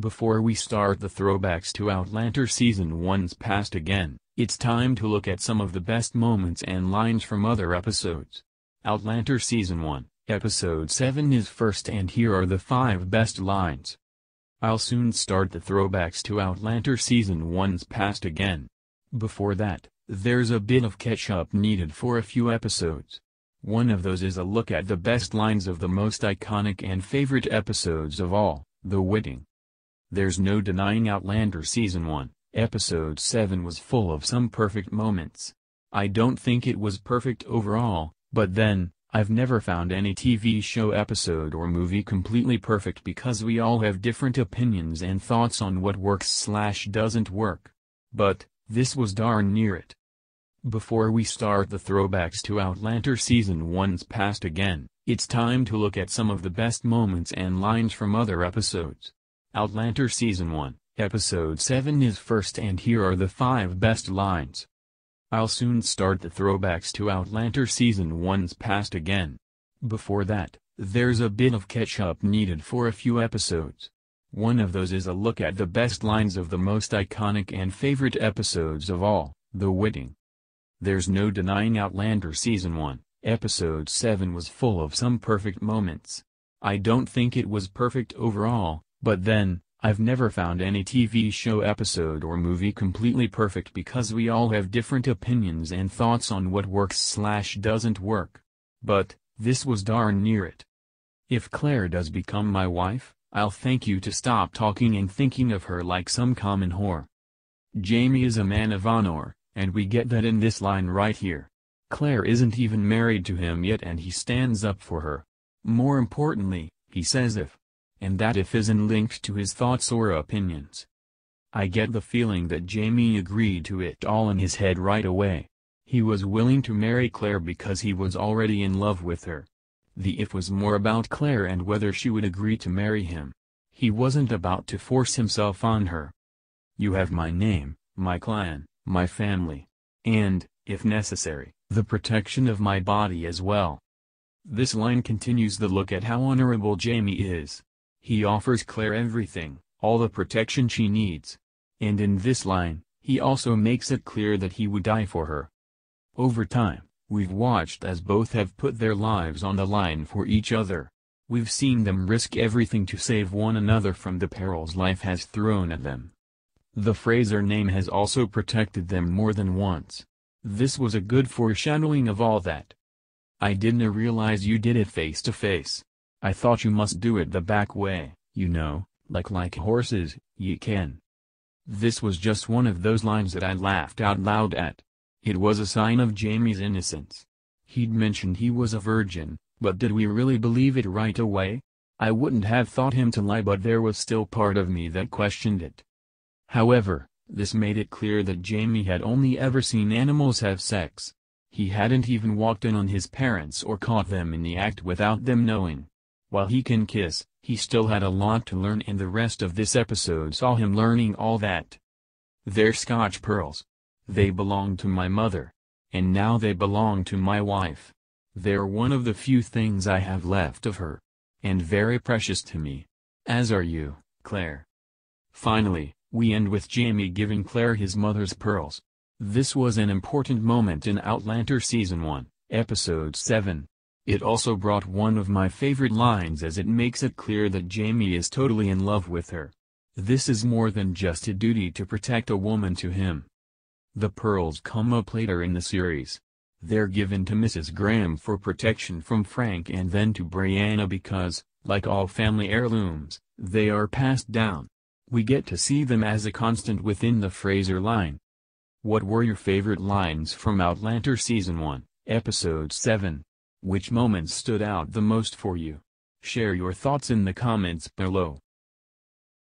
Before we start the throwbacks to Outlander Season 1's past again, it's time to look at some of the best moments and lines from other episodes. Outlander Season 1, Episode 7 is first and here are the 5 best lines. I'll soon start the throwbacks to Outlander Season 1's past again. Before that, there's a bit of catch-up needed for a few episodes. One of those is a look at the best lines of the most iconic and favorite episodes of all, The Wedding. There's no denying Outlander Season 1, Episode 7 was full of some perfect moments. I don't think it was perfect overall, but then, I've never found any TV show episode or movie completely perfect because we all have different opinions and thoughts on what works slash doesn't work. But, this was darn near it. Before we start the throwbacks to Outlander Season 1's past again, it's time to look at some of the best moments and lines from other episodes. Outlander Season 1, Episode 7 is first and here are the 5 best lines. I'll soon start the throwbacks to Outlander Season 1's past again. Before that, there's a bit of catch-up needed for a few episodes. One of those is a look at the best lines of the most iconic and favorite episodes of all, The Wedding. There's no denying Outlander Season 1, Episode 7 was full of some perfect moments. I don't think it was perfect overall, but then, I've never found any TV show episode or movie completely perfect because we all have different opinions and thoughts on what works slash doesn't work. But, this was darn near it. If Claire does become my wife, I'll thank you to stop talking and thinking of her like some common whore. Jamie is a man of honor, and we get that in this line right here. Claire isn't even married to him yet and he stands up for her. More importantly, he says if and that if isn't linked to his thoughts or opinions. I get the feeling that Jamie agreed to it all in his head right away. He was willing to marry Claire because he was already in love with her. The if was more about Claire and whether she would agree to marry him. He wasn't about to force himself on her. You have my name, my clan, my family. And, if necessary, the protection of my body as well. This line continues the look at how honorable Jamie is. He offers Claire everything, all the protection she needs. And in this line, he also makes it clear that he would die for her. Over time, we've watched as both have put their lives on the line for each other. We've seen them risk everything to save one another from the perils life has thrown at them. The Fraser name has also protected them more than once. This was a good foreshadowing of all that. I didn't realize you did it face to face. I thought you must do it the back way, you know, like like horses, ye can. This was just one of those lines that I laughed out loud at. It was a sign of Jamie's innocence. He'd mentioned he was a virgin, but did we really believe it right away? I wouldn't have thought him to lie but there was still part of me that questioned it. However, this made it clear that Jamie had only ever seen animals have sex. He hadn't even walked in on his parents or caught them in the act without them knowing. While he can kiss, he still had a lot to learn and the rest of this episode saw him learning all that. They're Scotch pearls. They belong to my mother. And now they belong to my wife. They're one of the few things I have left of her. And very precious to me. As are you, Claire. Finally, we end with Jamie giving Claire his mother's pearls. This was an important moment in Outlander Season 1, Episode 7. It also brought one of my favorite lines as it makes it clear that Jamie is totally in love with her. This is more than just a duty to protect a woman to him. The pearls come up later in the series. They're given to Mrs. Graham for protection from Frank and then to Brianna because, like all family heirlooms, they are passed down. We get to see them as a constant within the Fraser line. What were your favorite lines from Outlander Season 1, Episode 7? Which moments stood out the most for you? Share your thoughts in the comments below.